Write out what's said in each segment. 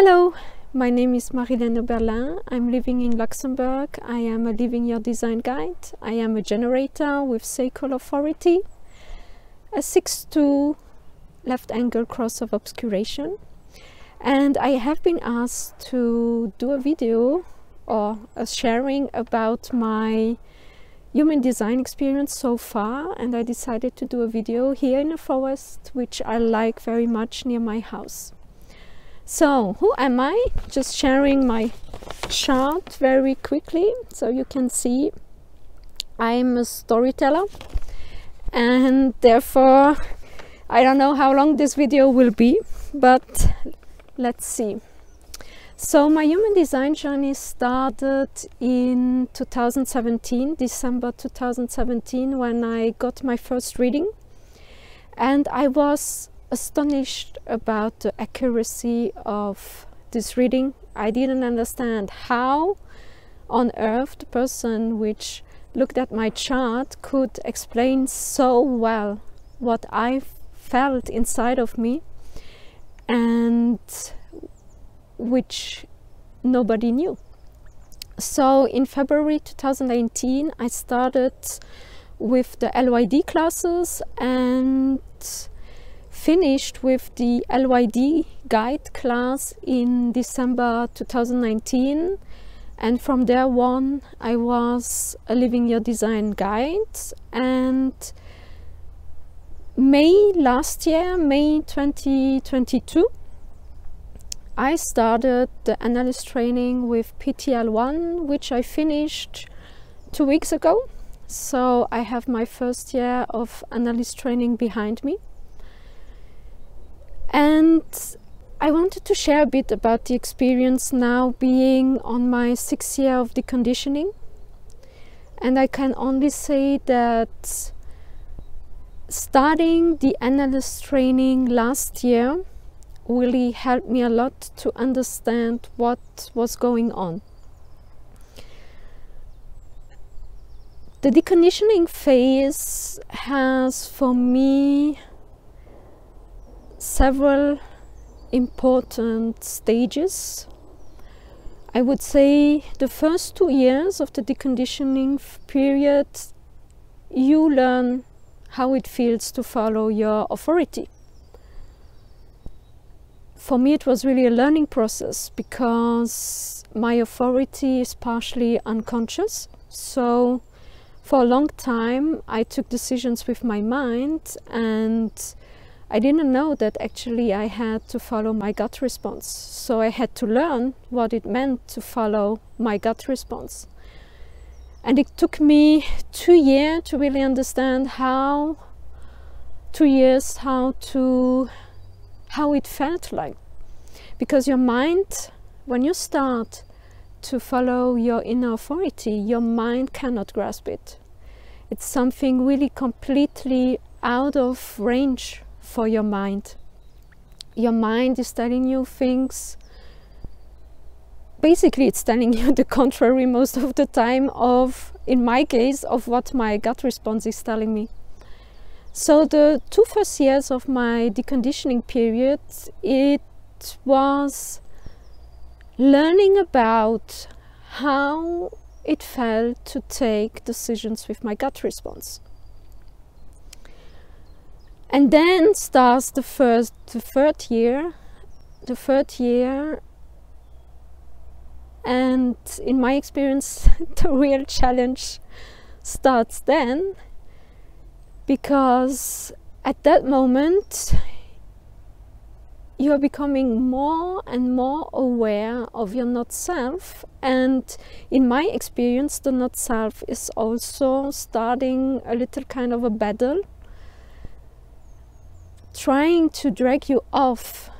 Hello, my name is Marilène Oberlin. I'm living in Luxembourg. I am a living your design guide. I am a generator with sacral authority, a 6-2 left angle cross of obscuration. And I have been asked to do a video or a sharing about my human design experience so far and I decided to do a video here in a forest which I like very much near my house. So, who am I? Just sharing my chart very quickly so you can see I'm a storyteller and therefore I don't know how long this video will be, but let's see. So my human design journey started in 2017, December 2017, when I got my first reading. And I was astonished about the accuracy of this reading. I didn't understand how on earth the person which looked at my chart could explain so well what I felt inside of me and which nobody knew. So in February 2019 I started with the LYD classes and finished with the LYD guide class in December 2019 and from there on I was a living your design guide. And May last year, May 2022 I started the analyst training with PTL1 which I finished two weeks ago. So I have my first year of analyst training behind me and I wanted to share a bit about the experience now being on my sixth year of deconditioning. And I can only say that starting the analyst training last year really helped me a lot to understand what was going on. The deconditioning phase has for me several important stages. I would say the first two years of the deconditioning period, you learn how it feels to follow your authority. For me, it was really a learning process because my authority is partially unconscious. So, for a long time, I took decisions with my mind and I didn't know that actually I had to follow my gut response. So I had to learn what it meant to follow my gut response. And it took me two years to really understand how, two years, how to, how it felt like. Because your mind, when you start to follow your inner authority, your mind cannot grasp it. It's something really completely out of range for your mind. Your mind is telling you things. Basically, it's telling you the contrary most of the time of, in my case, of what my gut response is telling me. So the two first years of my deconditioning period, it was learning about how it felt to take decisions with my gut response and then starts the first the third year the third year. And in my experience the real challenge starts then. Because at that moment you are becoming more and more aware of your not self. And in my experience the not self is also starting a little kind of a battle trying to drag you off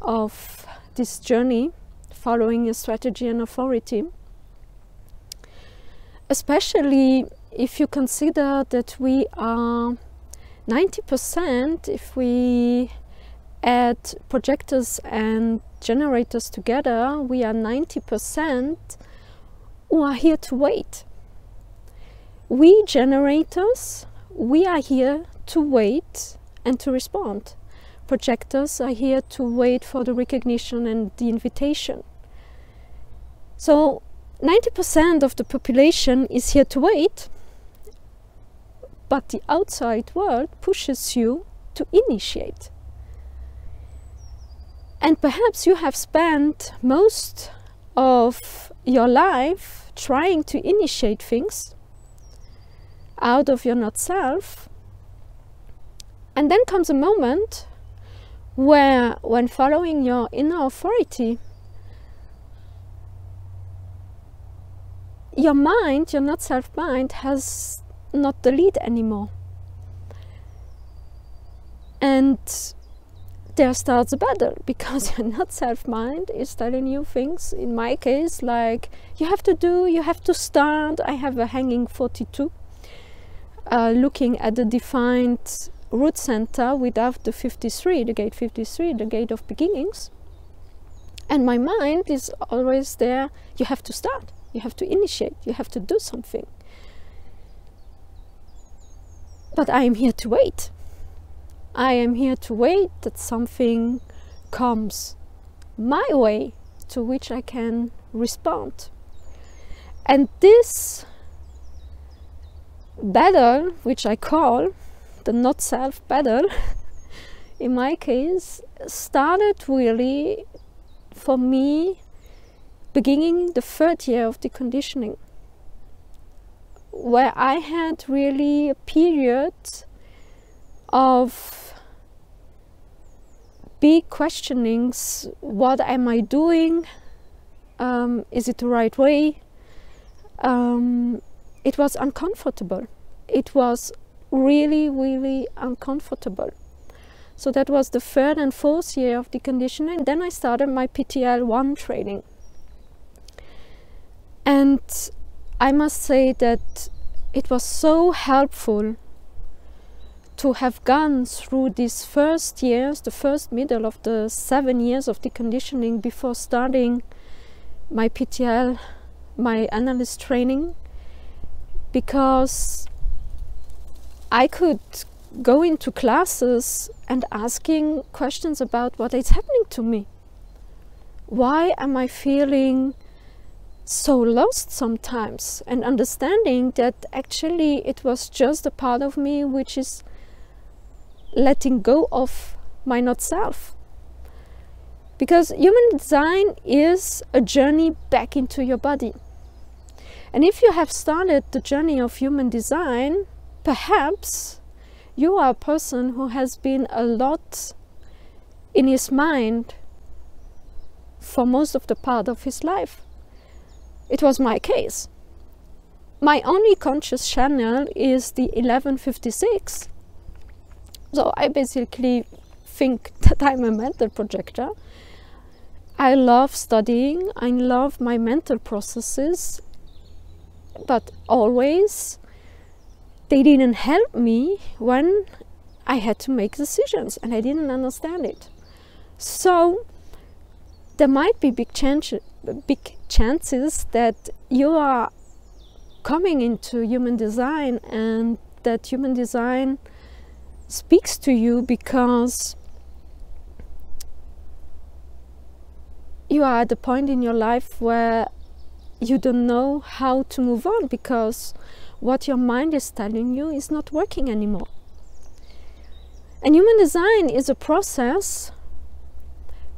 of this journey following a strategy and authority. Especially if you consider that we are 90% if we add projectors and generators together we are 90% who are here to wait. We generators we are here to wait and to respond. projectors are here to wait for the recognition and the invitation. So 90% of the population is here to wait, but the outside world pushes you to initiate. And perhaps you have spent most of your life trying to initiate things out of your not self. And then comes a moment where, when following your inner authority, your mind, your not self mind, has not the lead anymore. And there starts a battle because your not self mind is telling you things, in my case, like you have to do, you have to start. I have a hanging 42 uh, looking at the defined root center without the 53, the gate 53, the gate of beginnings. And my mind is always there, you have to start, you have to initiate, you have to do something. But I am here to wait. I am here to wait that something comes my way to which I can respond. And this battle, which I call the not self battle, in my case, started really for me beginning the third year of the conditioning, where I had really a period of big questionings what am I doing? Um, is it the right way? Um, it was uncomfortable. It was really, really uncomfortable. So that was the third and fourth year of the conditioning. Then I started my PTL 1 training. And I must say that it was so helpful to have gone through these first years, the first middle of the seven years of the conditioning before starting my PTL, my analyst training, because I could go into classes and asking questions about what is happening to me. Why am I feeling so lost sometimes? And understanding that actually it was just a part of me which is letting go of my not self. Because human design is a journey back into your body. And if you have started the journey of human design, perhaps you are a person who has been a lot in his mind for most of the part of his life. It was my case. My only conscious channel is the 1156. So I basically think that I'm a mental projector. I love studying, I love my mental processes, but always they didn't help me when I had to make decisions and I didn't understand it. So there might be big, chance, big chances that you are coming into human design and that human design speaks to you because you are at the point in your life where you don't know how to move on because what your mind is telling you is not working anymore. And human design is a process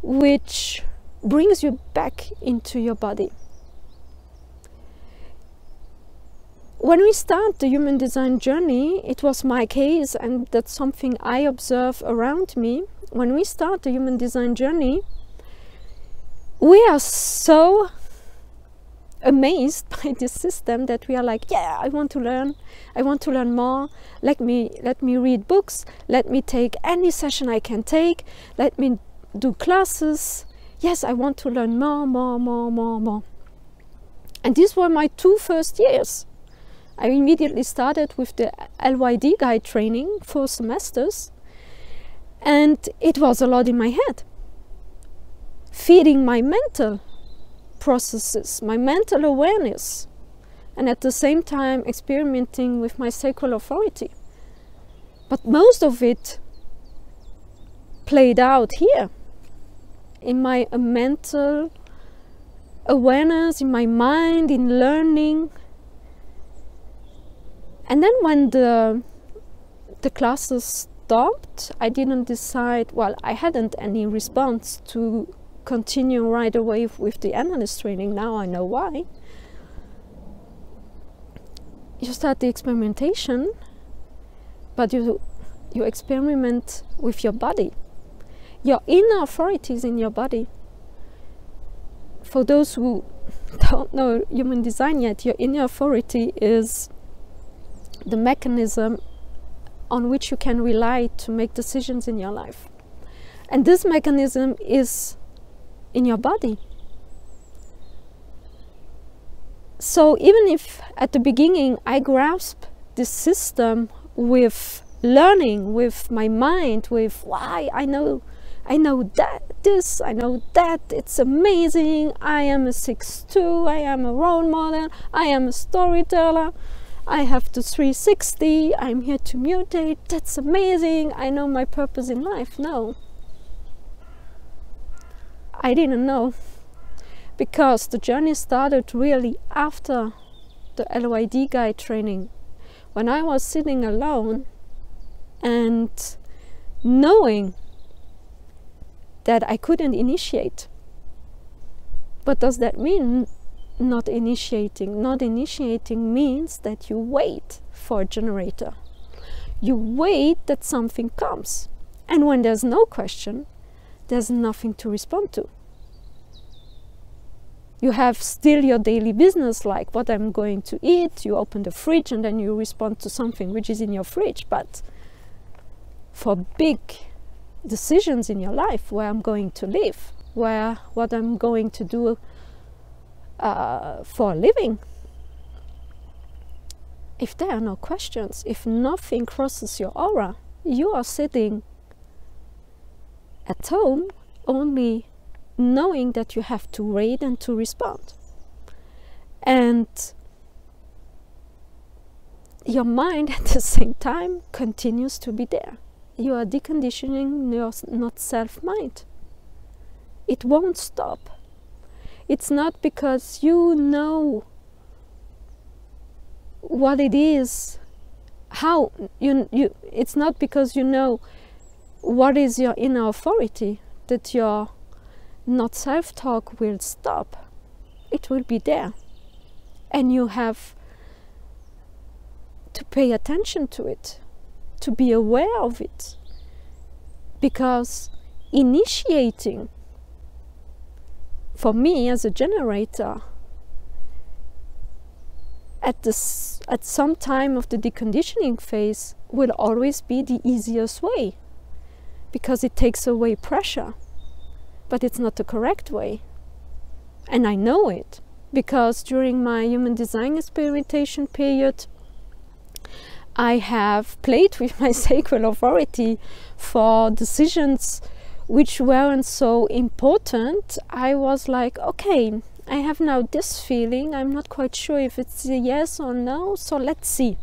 which brings you back into your body. When we start the human design journey, it was my case, and that's something I observe around me. When we start the human design journey, we are so amazed by this system that we are like yeah i want to learn. I want to learn more. Let me let me read books. Let me take any session i can take. Let me do classes. Yes i want to learn more more more more more. And these were my two first years. I immediately started with the lyd guide training for semesters and it was a lot in my head. Feeding my mental processes, my mental awareness, and at the same time experimenting with my sacral authority. But most of it, played out here in my uh, mental awareness, in my mind, in learning. And then when the the classes stopped, I didn't decide. Well, I hadn't any response to continue right away with the analyst training. Now I know why. You start the experimentation, but you you experiment with your body. Your inner authority is in your body. For those who don't know human design yet, your inner authority is the mechanism on which you can rely to make decisions in your life. And this mechanism is in your body. So even if at the beginning I grasp this system with learning, with my mind, with why I know I know that this, I know that, it's amazing, I am a 6-2, I am a role model, I am a storyteller, I have the 360, I'm here to mutate, that's amazing, I know my purpose in life. No. I didn't know because the journey started really after the LYD guide training when I was sitting alone and knowing that I couldn't initiate. What does that mean? not initiating. Not initiating means that you wait for a generator. You wait that something comes. And when there's no question, there's nothing to respond to. You have still your daily business, like what I'm going to eat. You open the fridge and then you respond to something which is in your fridge. But for big decisions in your life, where I'm going to live, where what I'm going to do uh, for a living. If there are no questions, if nothing crosses your aura, you are sitting at home only knowing that you have to wait and to respond. And your mind at the same time continues to be there. You are deconditioning your not self mind. It won't stop it's not because you know what it is how you you it's not because you know what is your inner authority that your not self-talk will stop? It will be there. And you have to pay attention to it to be aware of it. Because initiating for me as a generator at this at some time of the deconditioning phase will always be the easiest way because it takes away pressure but it's not the correct way and i know it because during my human design experimentation period i have played with my sacral authority for decisions which weren't so important, I was like, okay, I have now this feeling. I'm not quite sure if it's a yes or no, so let's see.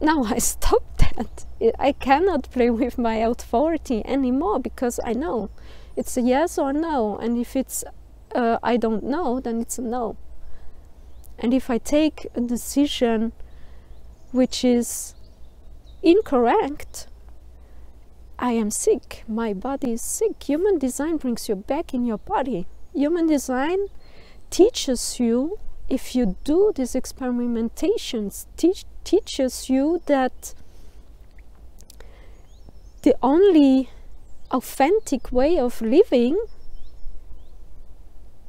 Now I stopped that. I cannot play with my authority anymore because I know it's a yes or no, and if it's uh, I don't know, then it's a no. And if I take a decision which is incorrect, I am sick, my body is sick. Human design brings you back in your body. Human design teaches you, if you do these experimentations, teach, teaches you that the only authentic way of living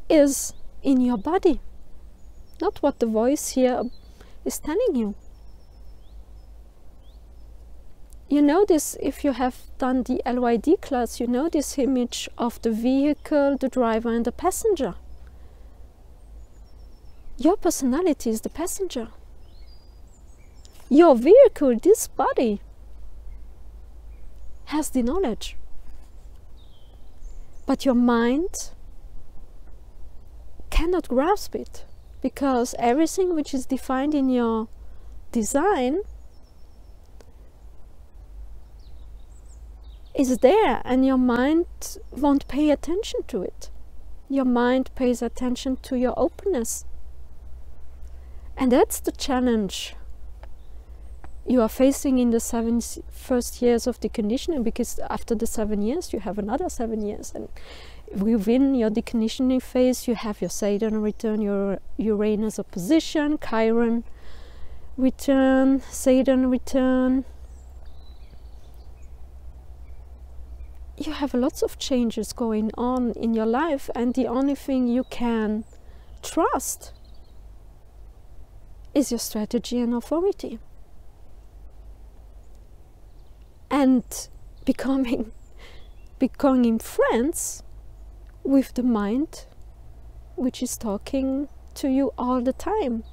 is in your body, not what the voice here is telling you. you notice if you have done the LYD class, you know this image of the vehicle, the driver, and the passenger. Your personality is the passenger. Your vehicle, this body, has the knowledge. But your mind cannot grasp it because everything which is defined in your design is there and your mind won't pay attention to it. Your mind pays attention to your openness. And that's the challenge you are facing in the seven first years of the deconditioning because after the seven years you have another seven years and within your deconditioning phase you have your Saturn return, your Uranus opposition, Chiron return, Saturn return, you have lots of changes going on in your life, and the only thing you can trust is your strategy and authority. And becoming becoming friends with the mind which is talking to you all the time,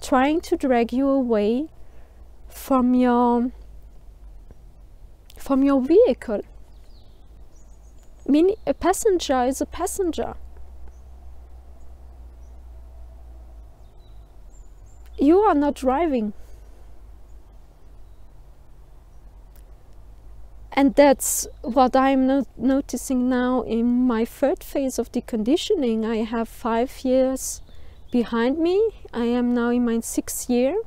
trying to drag you away from your from your vehicle mean a passenger is a passenger. You are not driving. And that's what I'm not noticing now in my third phase of deconditioning. I have five years behind me. I am now in my sixth year.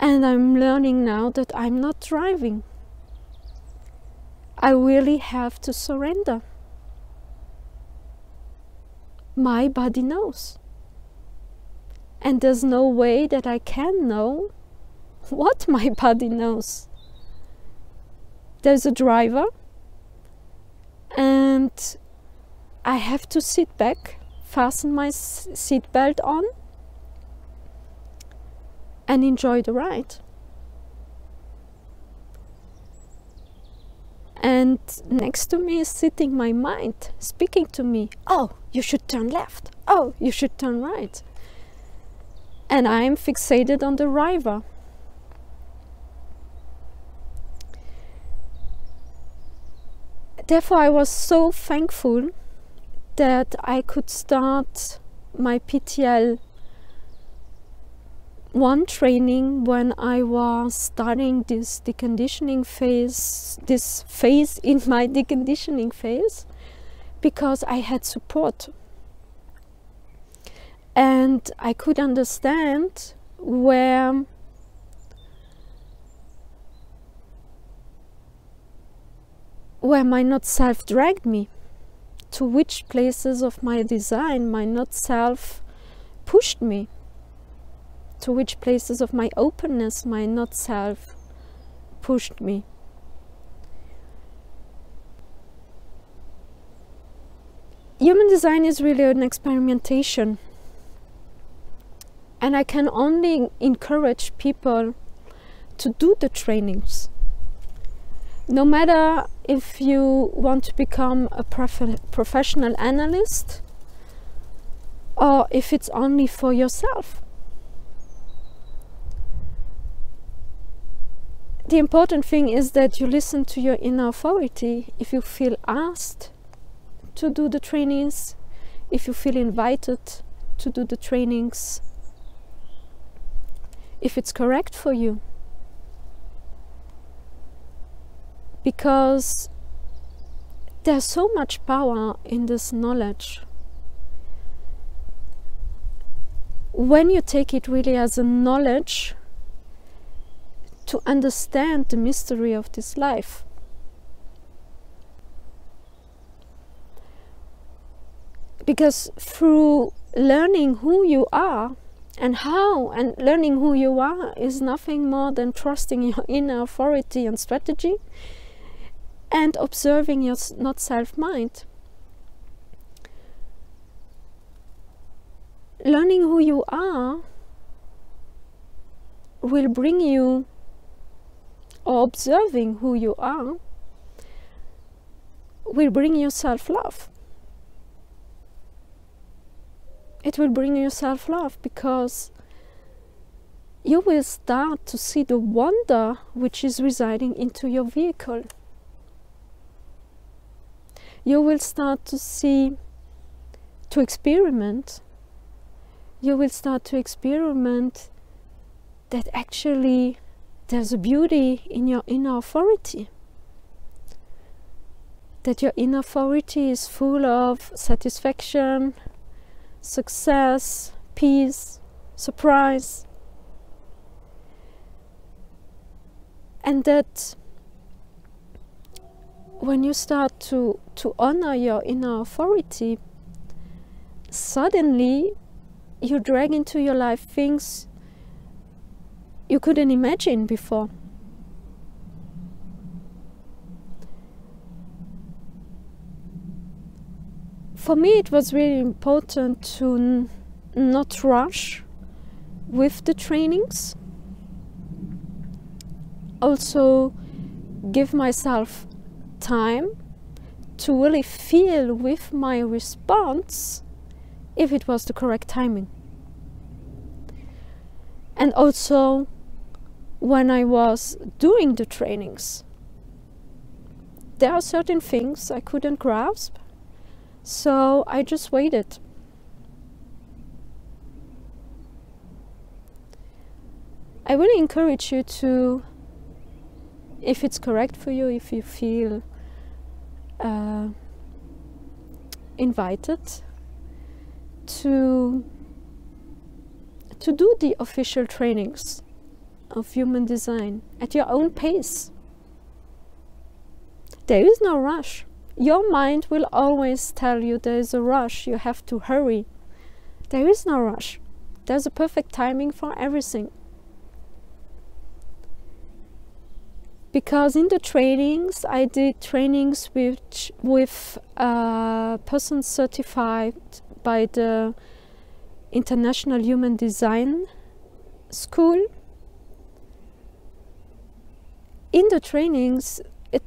And I'm learning now that I'm not driving. I really have to surrender. My body knows. And there's no way that I can know what my body knows. There's a driver, and I have to sit back, fasten my seatbelt on, and enjoy the ride. and next to me is sitting my mind speaking to me oh you should turn left. Oh you should turn right. And i'm fixated on the driver therefore i was so thankful that i could start my ptl one training when I was starting this deconditioning phase, this phase in my deconditioning phase, because I had support. And I could understand where where my not self dragged me, to which places of my design my not self pushed me to which places of my openness my not self pushed me. Human design is really an experimentation, and I can only encourage people to do the trainings. No matter if you want to become a prof professional analyst or if it's only for yourself. the important thing is that you listen to your inner authority. If you feel asked to do the trainings, if you feel invited to do the trainings, if it's correct for you. Because there's so much power in this knowledge. When you take it really as a knowledge, to understand the mystery of this life. Because through learning who you are and how, and learning who you are is nothing more than trusting your inner authority and strategy and observing your not self mind. Learning who you are will bring you or observing who you are will bring you self-love. It will bring you self-love because you will start to see the wonder which is residing into your vehicle. You will start to see, to experiment, you will start to experiment that actually there's a beauty in your inner authority. that your inner authority is full of satisfaction, success, peace, surprise, and that when you start to, to honor your inner authority, suddenly you drag into your life things you couldn't imagine before. For me, it was really important to not rush with the trainings. Also, give myself time to really feel with my response if it was the correct timing. And also, when I was doing the trainings, there are certain things I couldn't grasp, so I just waited. I really encourage you to, if it's correct for you, if you feel uh, invited to to do the official trainings of human design at your own pace. There is no rush. Your mind will always tell you there is a rush, you have to hurry. There is no rush. There's a perfect timing for everything. Because in the trainings, I did trainings with, with a person certified by the International Human Design School. In the trainings, it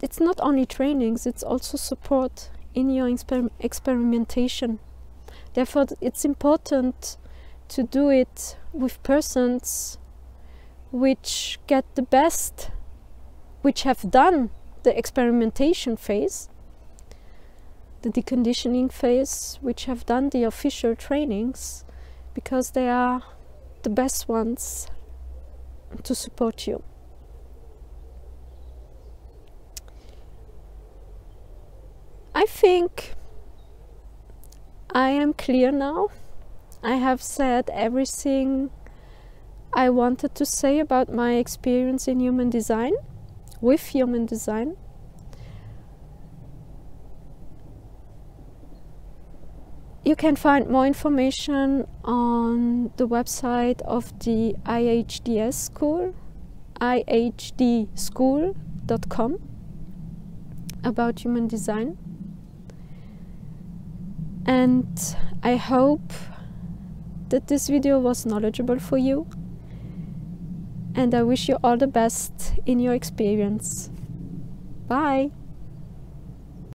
it's not only trainings; it's also support in your exper- experimentation. Therefore, it's important to do it with persons which get the best, which have done the experimentation phase the deconditioning phase, which have done the official trainings because they are the best ones to support you. I think I am clear now. I have said everything I wanted to say about my experience in human design, with human design. You can find more information on the website of the IHDS school, ihdschool.com, about human design. And I hope that this video was knowledgeable for you. And I wish you all the best in your experience. Bye!